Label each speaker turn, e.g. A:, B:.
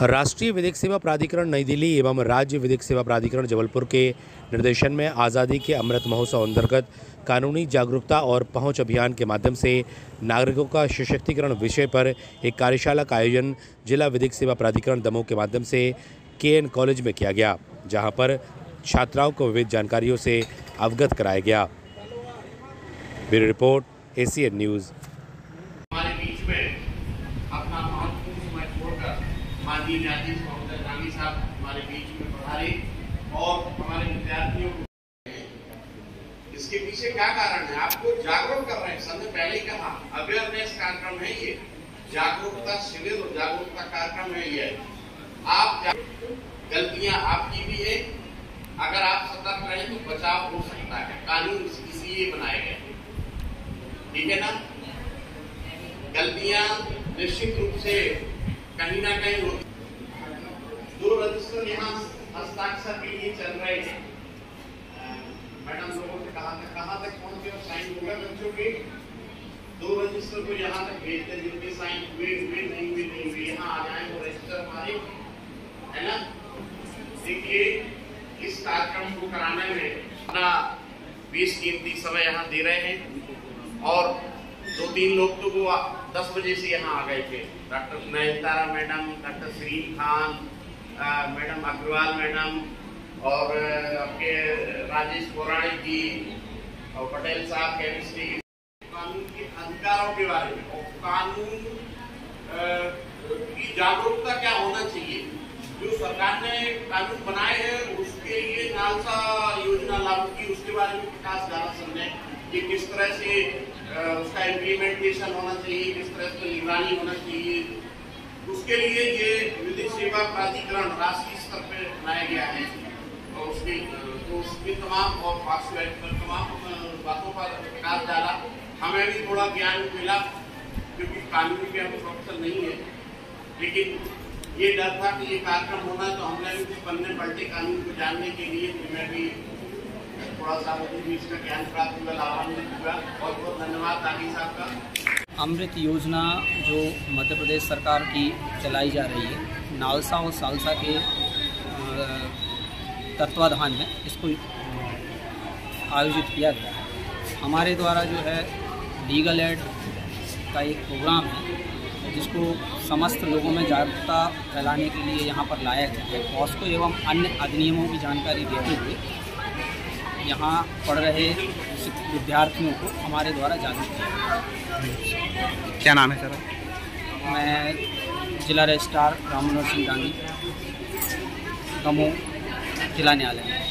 A: राष्ट्रीय विधिक सेवा प्राधिकरण नई दिल्ली एवं राज्य विधिक सेवा प्राधिकरण जबलपुर के निर्देशन में आज़ादी के अमृत महोत्सव अंतर्गत कानूनी जागरूकता और पहुँच अभियान के माध्यम से नागरिकों का सशक्तिकरण विषय पर एक कार्यशाला का आयोजन जिला विधिक सेवा प्राधिकरण दमोह के माध्यम से के कॉलेज में किया गया, जहाँ पर छात्राओं को विविध जानकारियों से अवगत कराया गया। Bureau report, ACN news.
B: हमारे बीच में अपना माननीय न्यायाधीश महोदय गांधी साहब हमारे बीच में पधारे और हमारे विद्यार्थियों को इसके पीछे क्या कारण है? आपको जागरूक कर रहे हैं। सबने पहले ही कहा अवेयरनेस कार्यक्रम है ये। जागरूकता शिविर और जागरूकता कार्यक्रम है ये। आप गलतियाँ आपकी भी है। अगर आप सतर्क रहें तो बचाव हो सकता है। कानून इसलिए बनाए गए ठीक है ना? गलतियाँ निश्चित रूप से कहीं ना कहीं होती दो रजिस्टर यहाँ हस्ताक्षर के लिए चल रहे हैं। मैडम लोगों से कहा था कहाँ तक पहुँचे और साइन हो गए बच्चों के दो रजिस्टर को यहाँ तक भेजते जिनके साइन हुए हुए, नहीं हुए नहीं हुए। यहाँ आ जाए वो रजिस्टर हमारे है ना? देखिए, इस कार्यक्रम को कराने में अपना बीस कीमती समय यहाँ दे रहे हैं। और दो तीन लोग तो वो दस बजे से यहाँ आ गए थे। Doctor Nayantara madam, doctor Shreen Khan madam Agarwal madam और आपके राजेश पौराणिक जी और पटेल साहब, केमिस्ट्री कानून के अधिकारों के बारे में। और कानून की जागरूकता क्या होना चाहिए? जो सरकार ने कानून बनाए हैं, उसके लिए नालसा योजना लागू की, उसके बारे में विकास ज़्यादा समझे कि किस तरह से उसका इम्प्लीमेंटेशन होना चाहिए, किस तरह से निगरानी होना चाहिए। उसके लिए ये विधिक सेवा प्राधिकरण राष्ट्रीय स्तर पे बनाया गया है। और उसके तो उसके तमाम, और पर तमाम बातों पर विकास डाला। हमें भी थोड़ा ज्ञान मिला, क्योंकि कानून के हम प्रोफेसर नहीं है। लेकिन ये डर था कि ये कार्यक्रम होना तो हमने भी कुछ पन्ने पलटे कानून को जानने के लिए मैं भी थोड़ा सा मुझे भी इसका ज्ञान प्राप्त हुआ लाभान्वित हुआ बहुत बहुत धन्यवाद साहब का
C: अमृत योजना जो मध्य प्रदेश सरकार की चलाई जा रही है, नालसा और सालसा के तत्वाधान में इसको आयोजित किया गया हमारे द्वारा जो है, लीगल एड का एक प्रोग्राम है, जिसको समस्त लोगों में जागरूकता फैलाने के लिए यहाँ पर लाया गया है। पॉस्को एवं अन्य अधिनियमों की जानकारी देते हुए यहाँ पढ़ रहे विद्यार्थियों को हमारे द्वारा जागरूक किया
D: क्या नाम है सर?
C: मैं जिला रजिस्ट्रार राम मनोहर सिंह गांधी दमोह जिला न्यायालय।